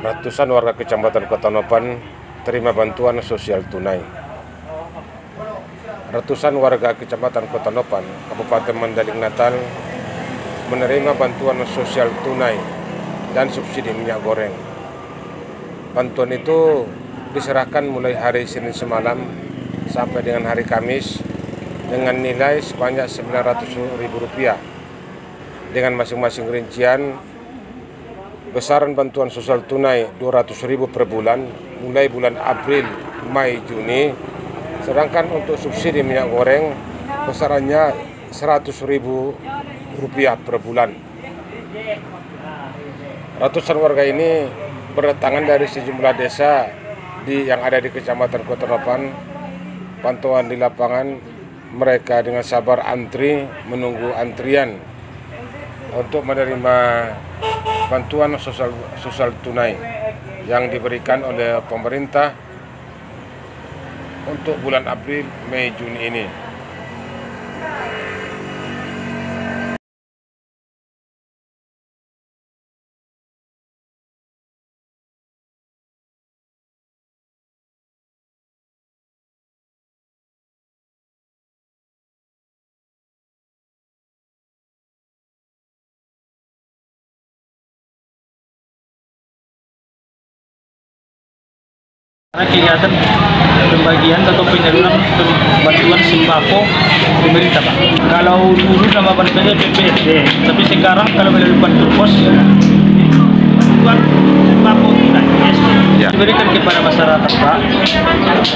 ratusan warga Kecamatan Kota Nopan terima bantuan sosial tunai. Ratusan warga Kecamatan Kota Nopan, Kabupaten Mandaling Natal menerima bantuan sosial tunai dan subsidi minyak goreng. Bantuan itu diserahkan mulai hari Senin semalam sampai dengan hari Kamis dengan nilai sebanyak Rp900.000 dengan masing-masing rincian besaran bantuan sosial tunai 200 ribu per bulan mulai bulan April, Mei, Juni. Sedangkan untuk subsidi minyak goreng besarannya 100 ribu rupiah per bulan. Ratusan warga ini berdatangan dari sejumlah desa di yang ada di Kecamatan Kota Nopan pantauan di lapangan mereka dengan sabar antri menunggu antrian untuk menerima bantuan sosial, sosial tunai yang diberikan oleh pemerintah untuk bulan April, Mei, Juni ini. Karena kegiatan pembagian atau penyaluran bantuan sembako pemerintah Pak. Kalau dulu nama bantuannya PPSD, tapi sekarang kalau melalui bantuan pos bantuan sembako tunai Ya. diberikan kepada masyarakat Pak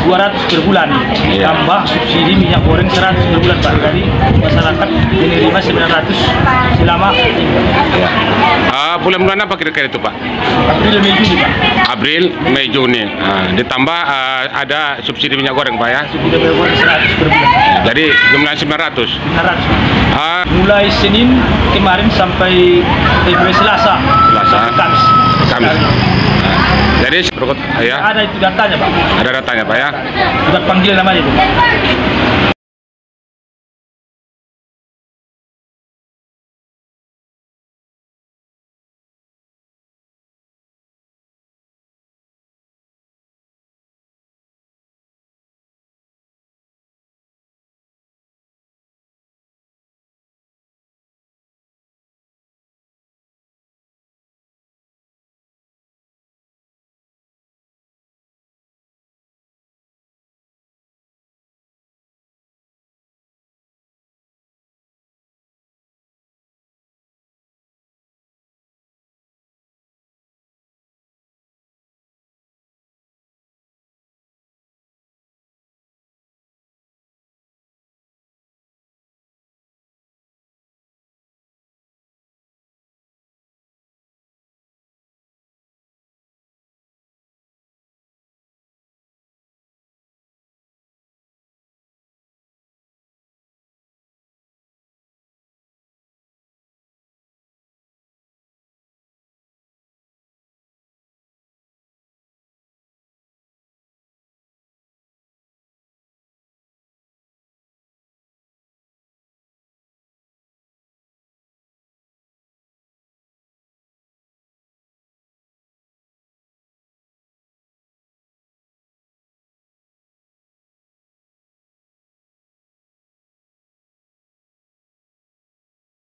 200 per bulan Ya. tambah subsidi minyak goreng 100 per bulan Pak. Jadi masyarakat menerima 900 selama Ah, bulan-bulan apa kira-kira itu Pak? April Mei Juni Pak. April, Mei, Juni. Ah, ditambah ah, ada subsidi minyak goreng Pak ya. Subsidi minyak goreng 100 per bulan. Jadi jumlahnya 900. 900. Ah, mulai Senin kemarin sampai mulai Selasa, Selasa. Kamis. Kamis. Ah, jadi berikut ya Ada itu datanya Pak. ada datanya Pak ya. Sudah panggil namanya itu.